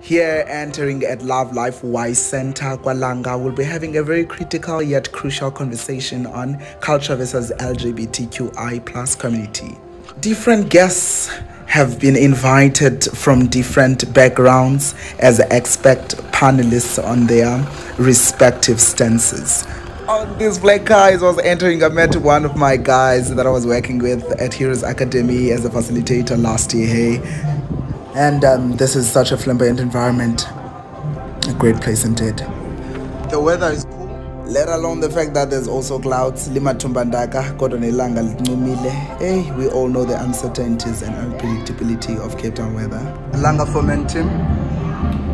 Here, entering at Love Life Y Center, Kwalanga, we'll be having a very critical yet crucial conversation on culture versus LGBTQI plus community. Different guests have been invited from different backgrounds as expert panelists on their respective stances. On this black guys was entering, I met one of my guys that I was working with at Heroes Academy as a facilitator last year. Hey, and um, this is such a flamboyant environment. A great place indeed. The weather is cool, let alone the fact that there's also clouds. Lima tumbandaka, kodwa nelanga. Hey, we all know the uncertainties and unpredictability of Cape Town weather. Langa Fomentim.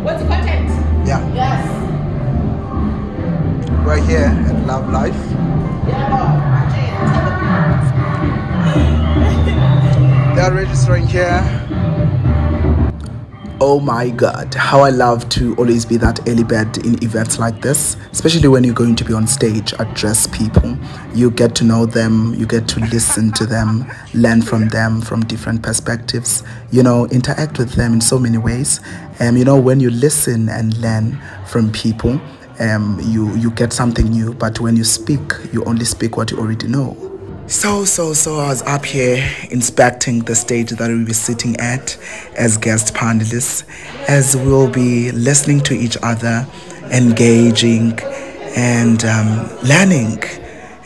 What's the content? Yeah. Yes. We're here at Love Life. Yeah, They are registering here. Oh my god, how I love to always be that early bird in events like this, especially when you're going to be on stage, address people. You get to know them, you get to listen to them, learn from them from different perspectives, you know, interact with them in so many ways. And you know, when you listen and learn from people, um, you, you get something new, but when you speak, you only speak what you already know. So, so, so I was up here inspecting the stage that we'll be sitting at as guest panelists, as we'll be listening to each other, engaging, and um, learning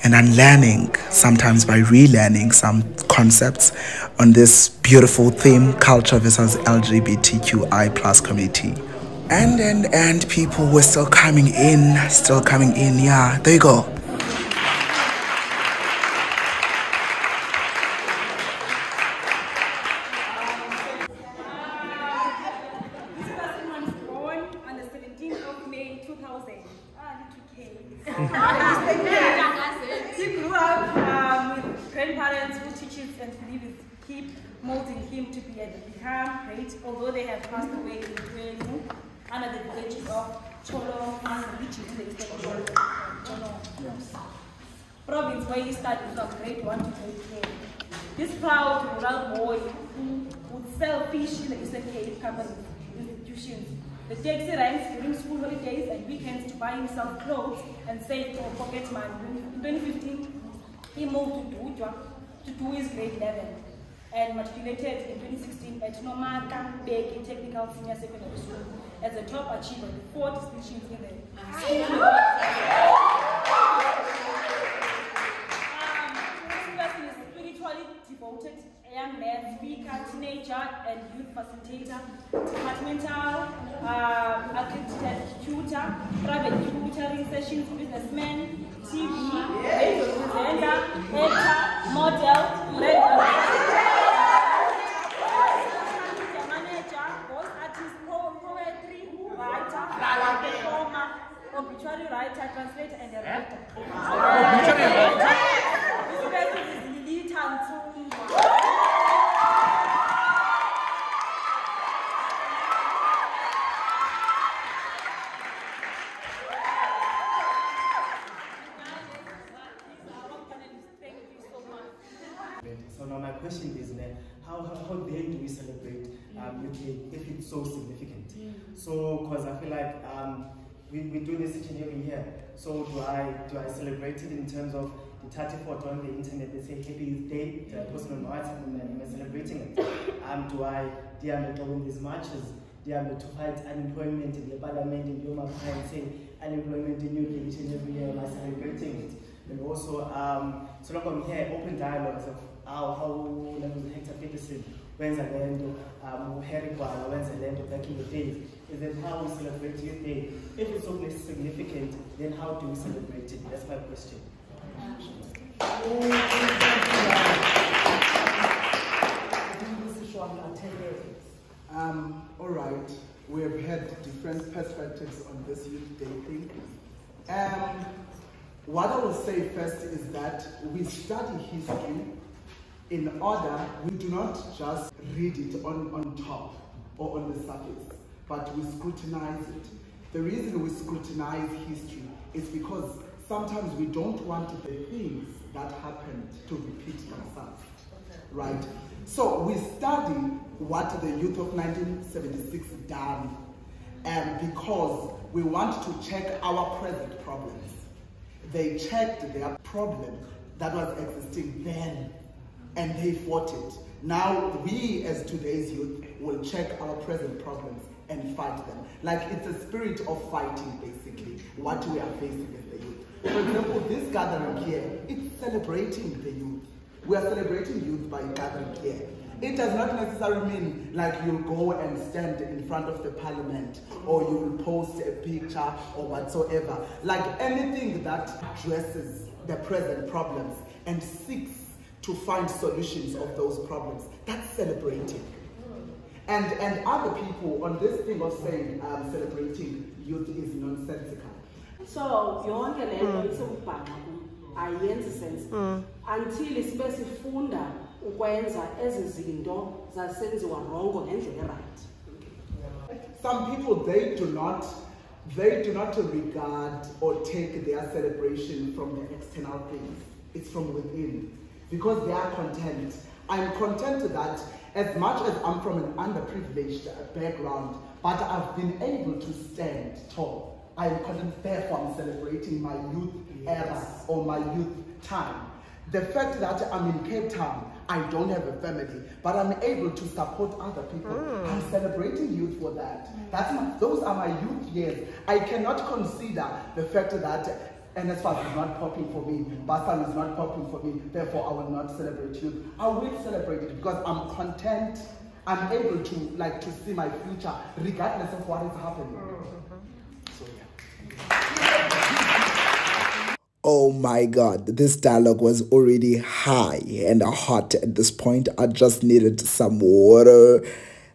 and unlearning, sometimes by relearning some concepts on this beautiful theme culture versus LGBTQI plus community. And, and, and people were still coming in, still coming in. Yeah, there you go. This person was born on the 17th of May 2000. Ah, little K. he grew up um, with grandparents who teaches and believes keep molding him to be and become great, although they have passed away in 20 under the villages of Cholo, which is the eastern part of Cholo province where he studied from grade 1 to grade 10. This proud rural boy who would sell fish in the Eastern Cape company institutions. The taxi rides during school holidays and weekends to buy himself clothes and save for pocket money. In 2015, he moved to Dudwa to do his grade 11 and matriculated in 2016 at Nomaka Beki Technical Senior Secondary School as a top achiever with four distinctions in the school. Um, person is spiritually devoted, a young man, speaker, teenager, and youth facilitator, departmental, uh, tutor, private tutoring sessions, businessman, TV, radio presenter, actor, model, red manager, voice artist, po- poetry, writer, performer, obituary writer, translator, and director. This person is Lilitha Ntsumba. Thank you so much. So now my question is, uh, how, how, how then do we celebrate UK if it's so significant? So, because I feel like um, we, we do this each and every year. So do I do I celebrate it in terms of the 34th on the internet, they say happy day, I post on WhatsApp and then I'm celebrating it? Um, do I, do I doing these marches? Do I to fight unemployment in the parliament in Yoma and say unemployment in UK each and every year, am I celebrating it? And also, um, so like I'm here, open dialogues of how, how like Hector Pieterson, Harry Gwala, when's the land back in the how we celebrate Youth Day? If it's so significant, then how do we celebrate it? That's my question. Um, all right, we have had different perspectives on this youth day thing. Um, what I will say first is that we study history in order, we do not just read it on, on top or on the surface, but we scrutinize it. The reason we scrutinize history is because sometimes we don't want the things that happened to repeat themselves, right? So we study what the youth of 1976 done um, because we want to check our present problems. They checked their problem that was existing then and they fought it. Now we as today's youth will check our present problems and fight them. Like it's a spirit of fighting basically, what we are facing as the youth. For example, this gathering here, it's celebrating the youth. We are celebrating youth by gathering here. It does not necessarily mean like you'll go and stand in front of the parliament or you will post a picture or whatsoever. Like anything that addresses the present problems and seeks to find solutions of those problems, that's celebrating. And, and other people on this thing of saying um, celebrating youth is nonsensical. so yonke le nto isokubhaqa kum ayenzi sense until sibe sifunda ukwenza ezi zinto zasenziwa rongo ngendlela erayithi Some people they do not they do not regard or take their celebration from the external things. It's from within. Because they are content. I'm content to that as much as I'm from an underprivileged uh, background, but I've been able to stand tall. I am content, therefore I'm celebrating my youth era or my youth time. The fact that I'm in Cape Town, I don't have a family, but I'm able to support other people. Hmm. I'm celebrating youth for that. That's my, those are my youth years. I cannot consider the fact that NSFAS is not popping for me, Basal is not popping for me, therefore I will not celebrate youth. I will celebrate it because I'm content. I'm able to like to see my future regardless of what is happening. So yeah. Oh my god, this dialogue was already high and hot at this point. I just needed some water.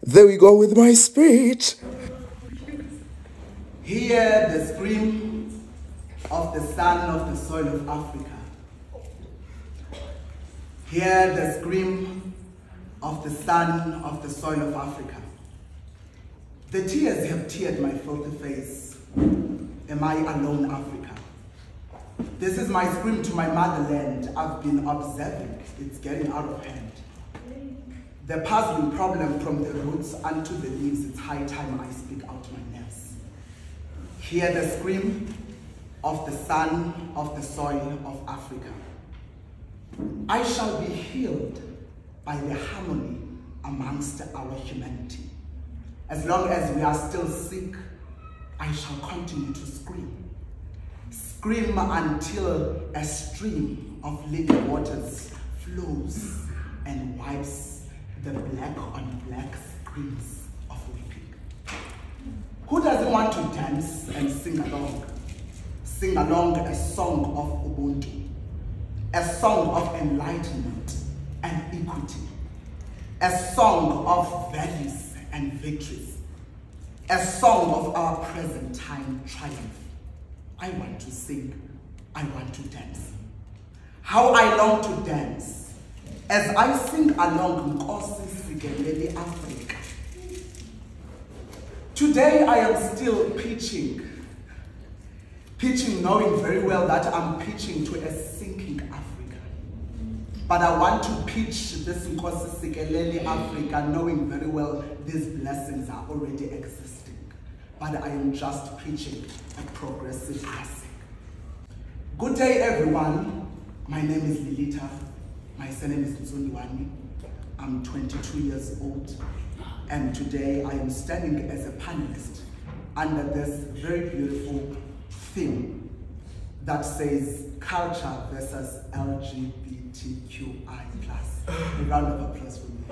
There we go with my speech. Hear the scream of the son of the soil of Africa. Hear the scream of the son of the soil of Africa. The tears have teared my filthy face. Am I alone, Africa? This is my scream to my motherland. I've been observing. It's getting out of hand. The puzzling problem from the roots unto the leaves, it's high time I speak out my nerves. Hear the scream of the sun, of the soil of Africa. I shall be healed by the harmony amongst our humanity. As long as we are still sick, I shall continue to scream. Scream until a stream of living waters flows and wipes the black on black screams of weeping. Who doesn't want to dance and sing along? Sing along a song of Ubuntu, a song of enlightenment and equity, a song of values and victories, a song of our present time triumph. I want to sing, I want to dance. How I long to dance as I sing along Nkosi Sikeleli Africa. Today I am still pitching, pitching knowing very well that I'm pitching to a sinking Africa. But I want to pitch this Nkosi Sikeleli Africa knowing very well these blessings are already existing. But I am just pitching a progressive blessing. Good day everyone. My name is Lilitha. My surname is Ntsundwani. I'm 22 years old and today I am standing as a panelist under this very beautiful theme that says culture versus LGBTQI+. A round of applause for me.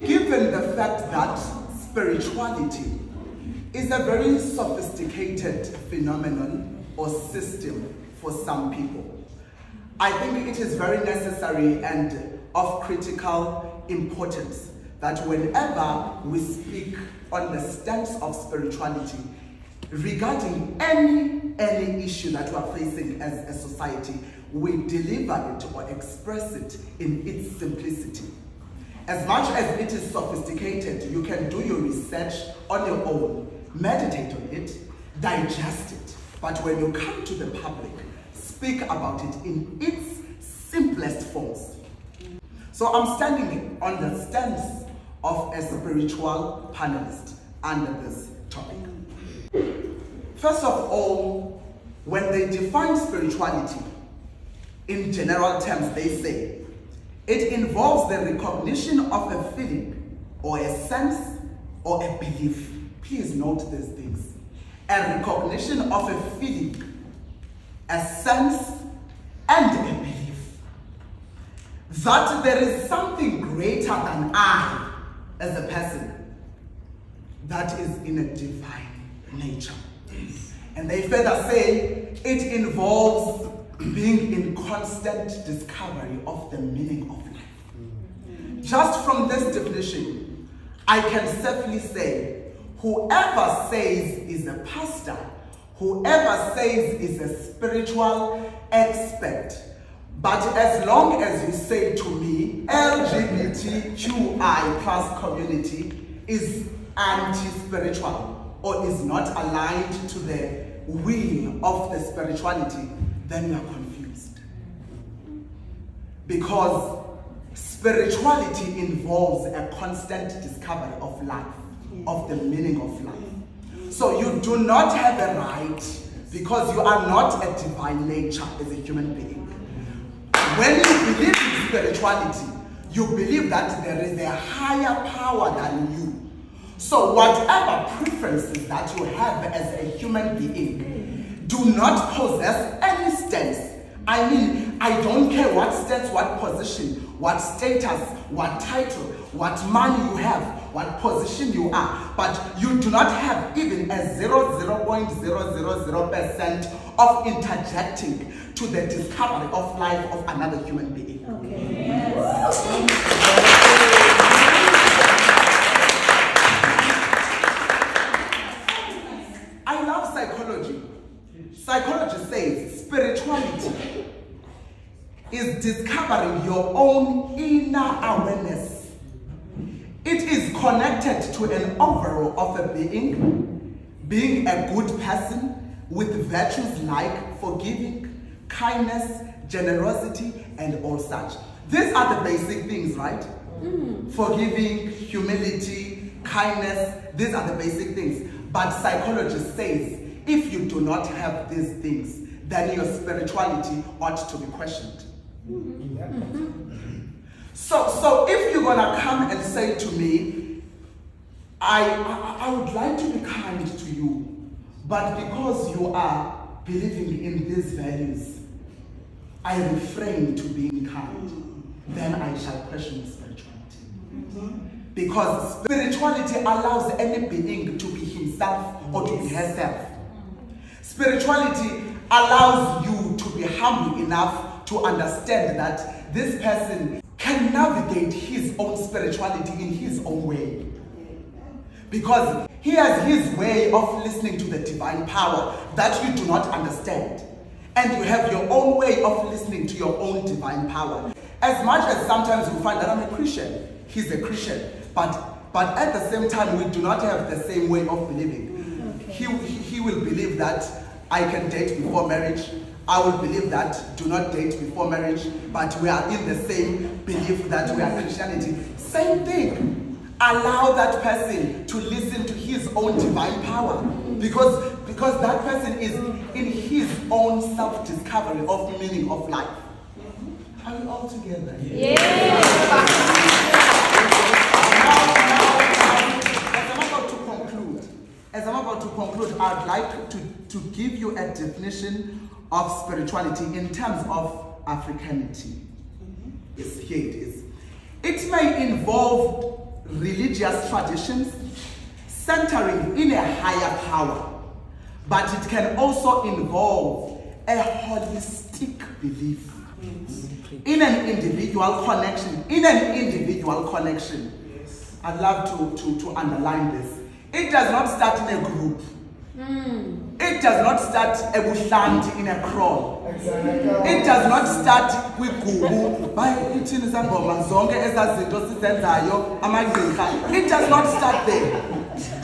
Given the fact that spirituality is a very sophisticated phenomenon or system for some people, I think it is very necessary and of critical importance that whenever we speak on the stance of spirituality regarding any any issue that we are facing as a society, we deliver it or express it in its simplicity. As much as it is sophisticated, you can do your research on your own, meditate on it, digest it. But when you come to the public, speak about it in its simplest forms. So I'm standing on the stance of a spiritual panelist under this topic. First of all, when they define spirituality, in general terms, they say it involves the recognition of a feeling or a sense or a belief. Please note these things. A recognition of a feeling, a sense, and a belief. That there is something greater than I as a person that is in a divine nature. And they further say it involves being in constant discovery of the meaning of life. Just from this definition, I can safely say whoever says is a pastor, whoever says is a spiritual expert, but as long as you say to me, LGBTQI plus community is anti-spiritual or is not aligned to the will of the spirituality, then you are confused. Because spirituality involves a constant discovery of life, of the meaning of life. So you do not have a right because you are not a divine nature as a human being. When you believe in spirituality, you believe that there is a higher power than you. So whatever preferences that you have as a human being do not possess any stance. I mean, I don't care what stance, what position, what status, what title, what money you have, what position you are, but you do not have even a 0.000% of interjecting to the discovery of life of another human being. Okay. I love psychology. Psychology says spirituality is discovering your own inner awareness. It is connected to an overall of a being, being a good person with virtues like forgiving, kindness, generosity, and all such. These are the basic things, right? Mm. Forgiving, humility, kindness, these are the basic things. But psychology says if you do not have these things, then your spirituality ought to be questioned. Mm-hmm. So, so if you're gonna come and say to me, I, I, I would like to be kind to you, but because you are believing in these values, I refrain to being kind, then I shall question spirituality. Mm-hmm. Because spirituality allows any being to be himself or to be herself. Spirituality allows you to be humble enough to understand that this person can navigate his own spirituality in his own way. Because he has his way of listening to the divine power that you do not understand. And you have your own way of listening to your own divine power. As much as sometimes we find that I'm a Christian, he's a Christian, but, but at the same time, we do not have the same way of believing. He, he, he will believe that I can date before marriage. I will believe that do not date before marriage, but we are in the same belief that we are Christianity. Same thing. Allow that person to listen to his own divine power because, because that person is in his own self-discovery of the meaning of life. Are we all together? Now, now, as I'm about to conclude, as I'm about to conclude, I'd like to, to give you a definition of spirituality in terms of Africanity. Mm-hmm. Yes, here it is. It may involve religious traditions centering in a higher power, but it can also involve a holistic belief in an individual connection. In an individual connection. I'd love to, to, to underline this. It does not start in a group. Hmm. It does not start ebuhlanti in a crawl. It does not start kwigubu bayithini sangoma zonke ezazinto sizenzayo amagqirha. It does not start there.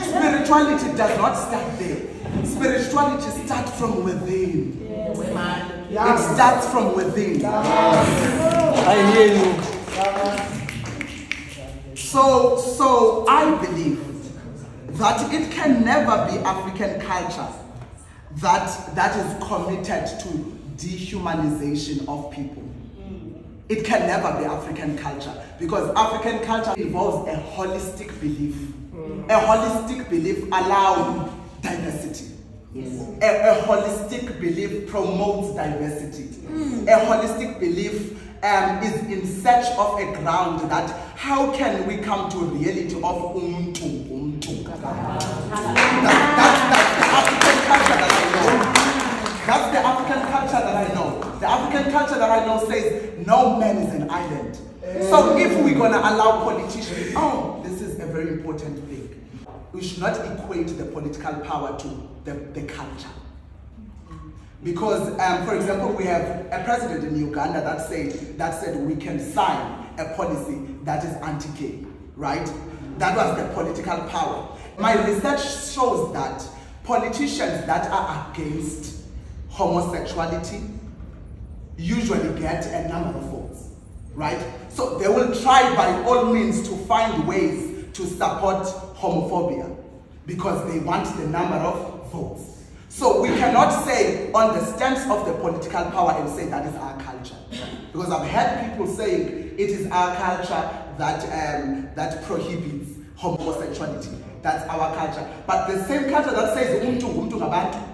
Spirituality does not start there. Spirituality starts from within. It starts from within. I hear you. So, so I believe that it can never be African culture that, that is committed to dehumanization of people. Hmm. It can never be African culture because African culture involves a holistic belief. Hmm. A holistic belief allows diversity. A, a holistic belief promotes diversity. Hmm. A holistic belief um, is in search of a ground that how can we come to reality of umtu, umtu. That's, the African culture that I know. The African culture that I know. Says no man is an island. So if we're gonna allow politicians, oh, this is a very important thing. We should not equate the political power to the, the culture. Because, um, for example, we have a president in Uganda that said, that said we can sign a policy that is anti-gay, right? That was the political power. My research shows that politicians that are against homosexuality usually get a number of votes, right? So they will try by all means to find ways to support homophobia because they want the number of votes. So we cannot say on the stance of the political power and say that is our culture. Because I've heard people saying it is our culture that, um, that prohibits homosexuality. That's our culture. But the same culture that says umtu umtu ngabantu,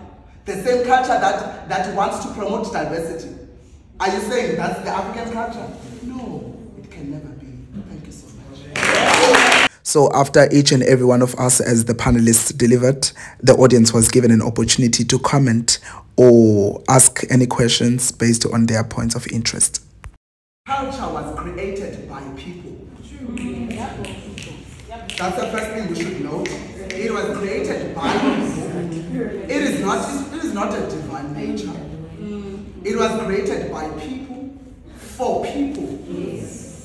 the same culture that, that wants to promote diversity, are you saying that's the African culture? No, it can never be. Thank you so much. So, after each and every one of us, as the panelists delivered, the audience was given an opportunity to comment or ask any questions based on their points of interest. Culture was created by people. That's the first thing we should know. It was created by people. It is not, it is not a divine nature. Mm. It was created by people, for people,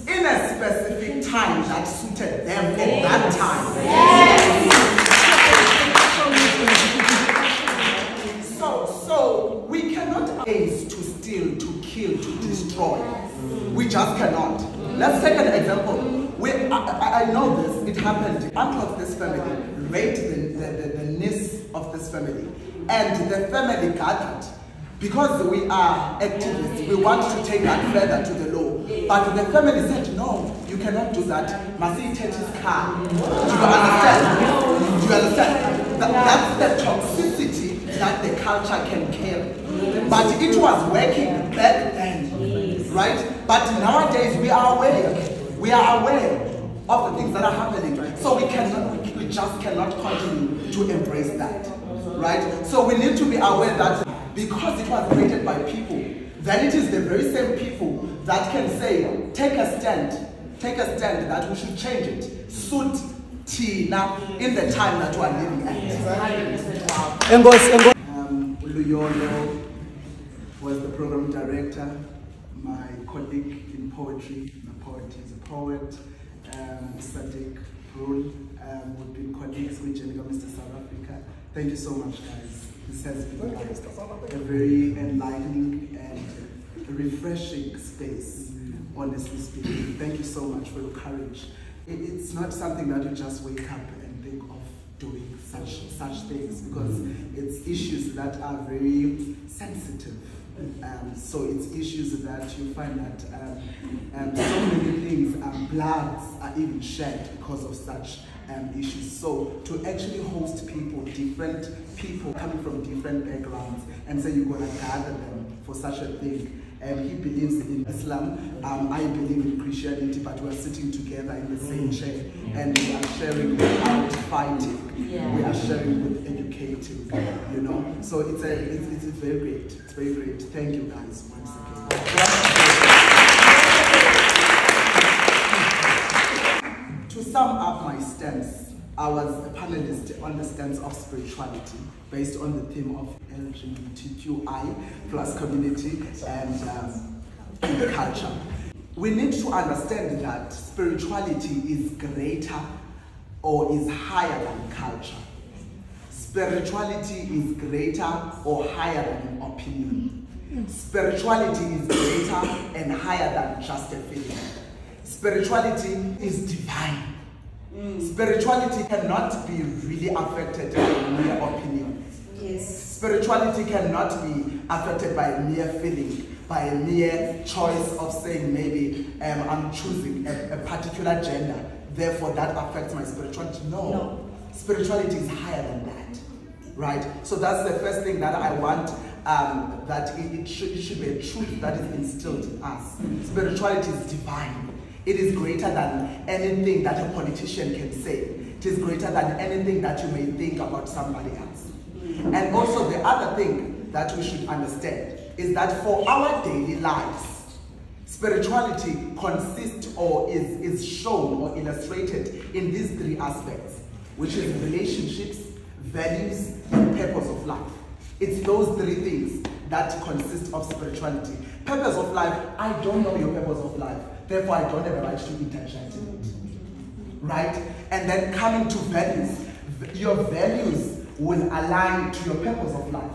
in a specific time that suited them at that time. So, so we cannot aim to steal, to kill, to destroy. Mm. We just cannot. Let's take an example. Mm. We, I, I, I know this, it happened. Uncle of this family raped the, the, the, the niece family. And the family gathered. Because we are activists, we want to take that further to the law. But the family said, no, you cannot do that. Masi his car. Do you understand? Do you understand? That, that's the toxicity that the culture can kill. But it was working back then, right? But nowadays we are aware. We are aware of the things that are happening. So we cannot, we just cannot continue to embrace that, right? So we need to be aware that because it was created by people, then it is the very same people that can say, take a stand, take a stand that we should change it, suit Tina in the time that we are living at. Engosi. Um, Uluyolo was the program director, my colleague in poetry, my poet is a poet, um, Sadiq Brul, um, we've been colleagues with Jenica Mr. South Africa. Thank you so much guys. This has been a very enlightening and refreshing space, honestly speaking. Thank you so much for your courage. It's not something that you just wake up and think of doing such such things because it's issues that are very sensitive. Um, so it's issues that you find that um, um, so many things, um, bloods are even shed because of such um, issues. So to actually host people, different people coming from different backgrounds, and say you're going to gather them for such a thing. Um, he believes in Islam, um, I believe in Christianity, but we're sitting together in the same chair and we are sharing without fighting. We are sharing with educating, you know. So it's, a, it's, it's, it's very great. It's very great. Thank you guys once again. To sum up my stance, I was a panelist on the stance of spirituality based on the theme of LGBTQI plus community and um, culture. We need to understand that spirituality is greater or is higher than culture. Spirituality is greater or higher than opinion. spirituality is greater and higher than just a feeling. Spirituality is divine. Spirituality cannot be really affected by mere opinion. Yes. Spirituality cannot be affected by mere feeling, by mere choice of saying maybe um, I'm choosing a, a particular gender, therefore that affects my spirituality. No. No. Spirituality is higher than that. Right? So that's the first thing that I want um, that it, it, should, it should be a truth that is instilled in us. Spirituality is divine. It is greater than anything that a politician can say. It is greater than anything that you may think about somebody else. And also the other thing that we should understand is that for our daily lives, spirituality consists or is, is shown or illustrated in these three aspects, which is relationships, values, and purpose of life. It's those three things that consist of spirituality. Purpose of life, I don't know your purpose of life, therefore I don't have a right to interject in it right? And then coming to values, your values will align to your purpose of life.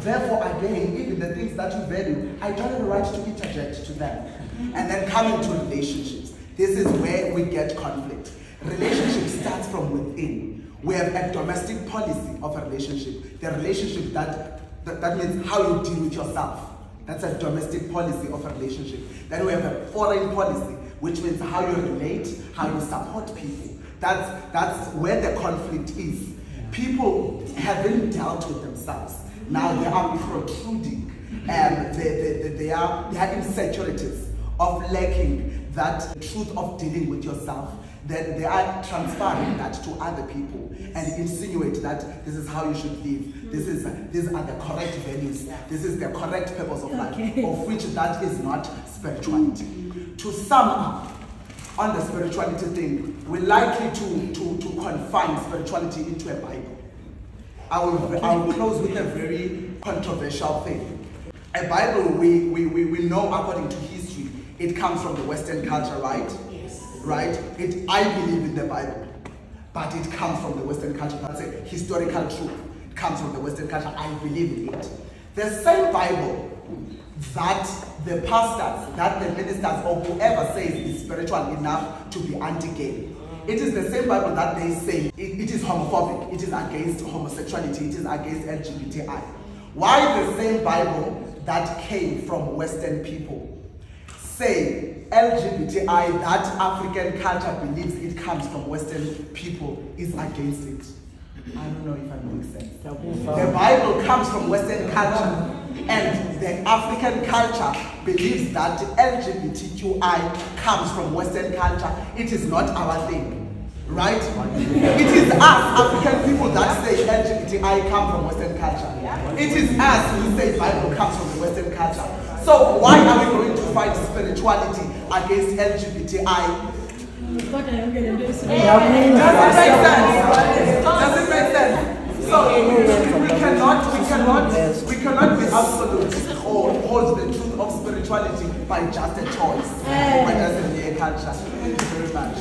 Therefore, again, even the things that you value, I don't have a right to interject to them. And then coming to relationships, this is where we get conflict. Relationship starts from within. We have a domestic policy of a relationship. The relationship that, that, that means how you deal with yourself. That's a domestic policy of a relationship. Then we have a foreign policy, which means how you relate, how you support people. That's, that's where the conflict is. People haven't dealt with themselves. Now they are protruding. Um, they, they, they, are, they are insecurities of lacking that truth of dealing with yourself. Then they are transferring that to other people and insinuate that this is how you should live. This is these are the correct values. This is the correct purpose of life, of which that is not spirituality. To sum up, on the spirituality thing, we're likely to, to, to confine spirituality into a Bible. I will, I will close with a very controversial thing. A Bible, we, we, we, we know according to history, it comes from the Western culture, right? Yes. Right? It, I believe in the Bible, but it comes from the Western culture. That's a historical truth. Comes from the Western culture. I believe in it. The same Bible that the pastors, that the ministers, or whoever says is spiritual enough to be anti-gay. It is the same Bible that they say it, it is homophobic, it is against homosexuality, it is against LGBTI. Why the same Bible that came from Western people say LGBTI, that African culture believes it comes from Western people, is against it? I don't know if I make sense. The Bible comes from Western culture, and the African culture believes that LGBTQI comes from Western culture. It is not our thing. Right? It is us, African people, that say LGBTI come from Western culture. It is us who say Bible comes from the Western culture. So why are we going to fight spirituality against LGBTI God, I am going to do this. Does it make sense? Does it make sense? So we cannot, we cannot, we cannot be absolute or hold the truth of spirituality by just a choice or by just a mere culture. Thank you very much.